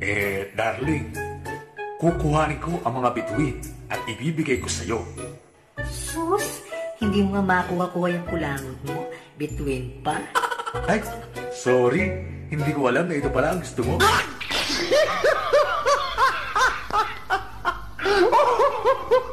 Eh, darling, kukuhanin ko ang mga bituin at ibibigay ko sa'yo. Sus, hindi mo nga makuha-kuha yung kulangot mo. Between pa. Ay, sorry, hindi ko alam na ito pala ang gusto mo. Ah!